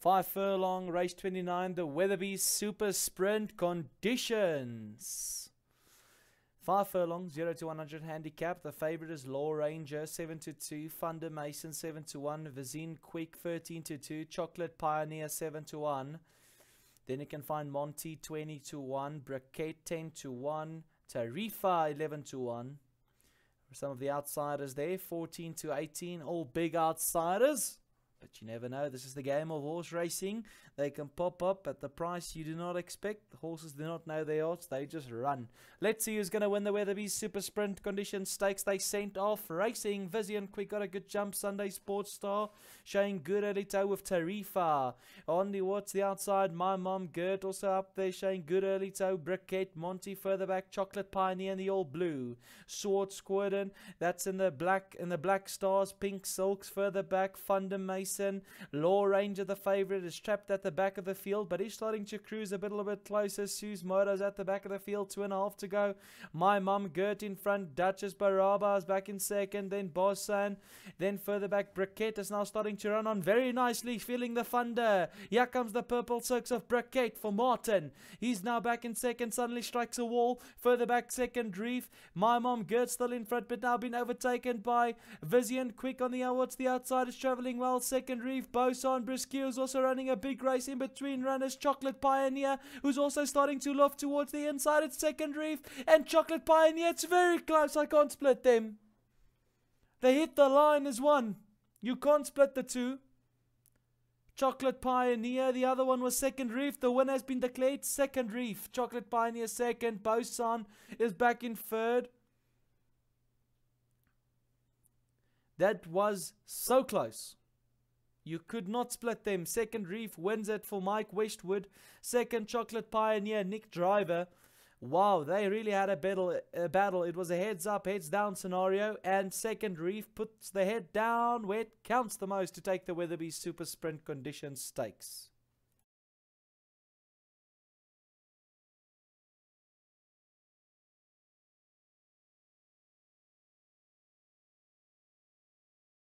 Five furlong, race 29, the Weatherby Super Sprint conditions. Five furlong, 0 to 100 handicap. The favorite is Law Ranger, 7 to 2. Thunder Mason, 7 to 1. Vizine Quick, 13 to 2. Chocolate Pioneer, 7 to 1. Then you can find Monty, 20 to 1. Briquette, 10 to 1. Tarifa, 11 to 1. Some of the outsiders there, 14 to 18. All big outsiders. But you never know. This is the game of horse racing. They can pop up at the price you do not expect. The horses do not know their odds. They just run. Let's see who's going to win the Weatherby Super Sprint Condition Stakes. They sent off racing. Vision Quick got a good jump. Sunday Sports Star showing good early toe with Tarifa. On the what's the outside? My Mom Gert also up there showing good early toe. Briquette Monty further back. Chocolate Pioneer in the all blue. Sword Squirtin. That's in the black in the black stars. Pink Silks further back. Thunder Mason. Law Ranger the favorite is trapped at the back of the field, but he's starting to cruise a bit, a little bit closer. Sue's Moto's at the back of the field. Two and a half to go. My Mum Gert in front. Duchess Baraba is back in second. Then Bossan. Then further back Briquette is now starting to run on very nicely, feeling the thunder. Here comes the purple silks of Briquette for Martin. He's now back in second, suddenly strikes a wall. Further back, second Reef. My Mom Gert still in front, but now been overtaken by Vizian. Quick on the outs. The outside is traveling well. Second Reef. Boson Briskew is also running a big race in between runners. Chocolate Pioneer, who's also starting to loft towards the inside. It's second Reef. And Chocolate Pioneer, it's very close. I can't split them. They hit the line as one. You can't split the two. Chocolate Pioneer, the other one was Second Reef. The winner has been declared Second Reef. Chocolate Pioneer second. Bosan is back in third. That was so close. You could not split them. Second Reef wins it for Mike Westwood. Second Chocolate Pioneer, Nick Driver. Wow, they really had a battle. A battle. It was a heads up, heads down scenario, and Second Reef puts the head down where it counts the most to take the Weatherby Super Sprint Condition Stakes.